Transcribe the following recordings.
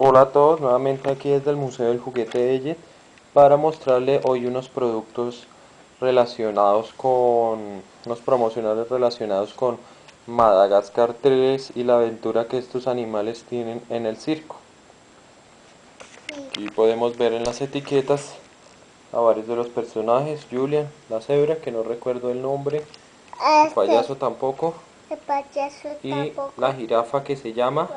Hola a todos, nuevamente aquí desde el Museo del Juguete de Elle para mostrarle hoy unos productos relacionados con, unos promocionales relacionados con Madagascar 3 y la aventura que estos animales tienen en el circo. Aquí podemos ver en las etiquetas a varios de los personajes, Julian, la cebra, que no recuerdo el nombre, el Este, payaso tampoco, y la jirafa que se llama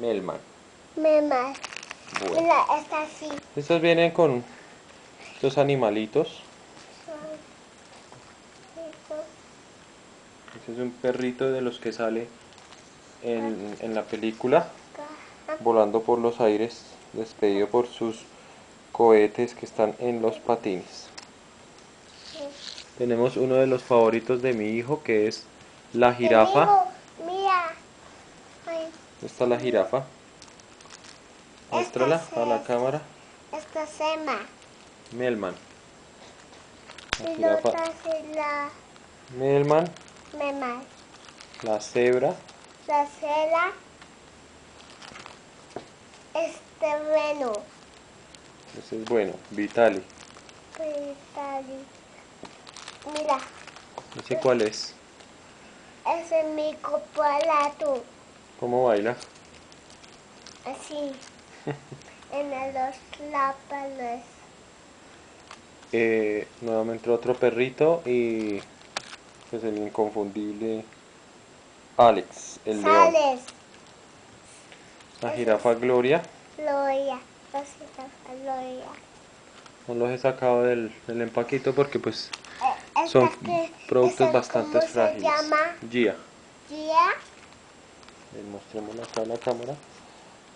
Melman. Me mal. Bueno. Mira, así. Estos vienen con estos animalitos. Este es un perrito de los que sale en, en la película, volando por los aires, despedido por sus cohetes que están en los patines. Tenemos uno de los favoritos de mi hijo que es la jirafa. Amigo, Mira. Ay, Esta es la jirafa. Muéstrala a la cámara. esta sema. Melman. La Y jirafa la Melman, me mal. la cebra, La cera. Este bueno. ese es bueno, Vitali. Vitali. Mira, Ese cuál es, ese es mi copalato. Cómo baila. Así. en los lápalos. Eh, nuevamente otro perrito y pues el inconfundible Alex, el león. La jirafa Gloria, Gloria. Cosita, Gloria. no los he sacado del, del empaquito porque pues Eh, son que- productos bastante ¿cómo frágiles. se llama? Gia, Gia. Eh, mostrémosla acá a la cámara.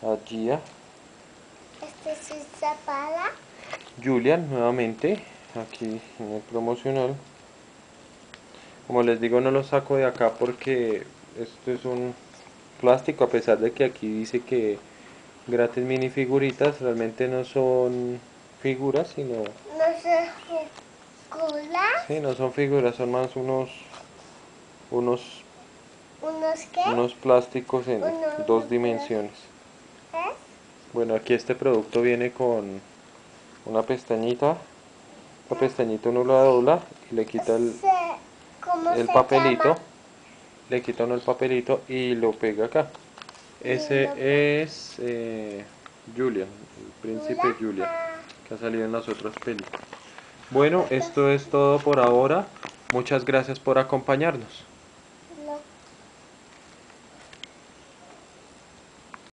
A Gia. Este es su zapada. Julian nuevamente aquí en el promocional como les digo no lo saco de acá porque esto es un plástico a pesar de que aquí dice que gratis minifiguritas realmente no son figuras sino No se jugula. sí, no son figuras son más unos unos ¿Unos qué? unos plásticos en dos dimensiones ¿Es? bueno aquí este producto viene con una pestañita la pestañita uno la dobla y le quita el, Se- ¿Cómo el papelito, llama? le quita uno el papelito y lo pega acá. Ese es eh, Julian, el príncipe Julia. Julian, Ah. que ha salido en las otras películas. Bueno, esto es todo por ahora. Muchas gracias por acompañarnos.